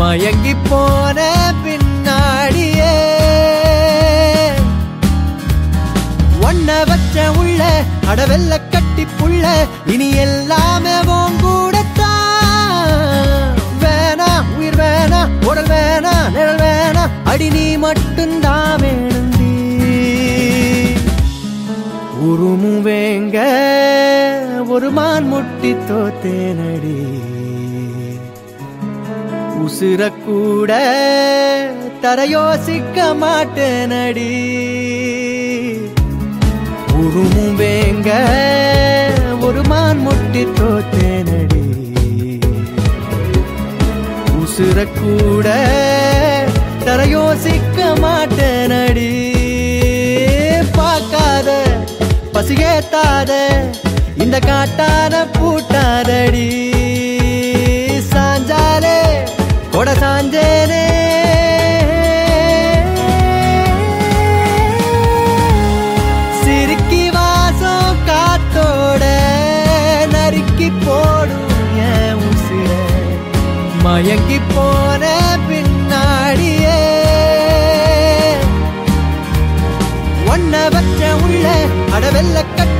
மயங்கி போன பின்னாடியே. ஒன்ன வச்ச உள்ள அடவெல்ல கட்டி புள்ள இனி எல்லாமே உன் கூடத்தான். வேணா உயிர் வேணா உடல் வேணா நிழல் வேணா அடி நீ மட்டும்தான் வேணுந்தி உருமுவேங்க ஒரு மான் முட்டி தோத்தேனடி. உசுரக்கூட தரையோசிக்க தர யோசிக்க மாட்டேனடி. உருமும் வேங்க ஒரு மான் முட்டி தோத்தேனடி. உசுரக்கூட தரையோசிக்க தர யோசிக்க மாட்டேனடி. பார்க்காத பசிகேத்தாத இந்த காட்டான பூட்டாதடி. கொட சாஞ்சேனே சிரிக்கி வாசம் காத்தோட நறுக்கி போடும் என் உசிர. மயங்கி போன பின்னாடியே. ஒன்ன வச்ச உள்ள அடவெல்ல கட்ட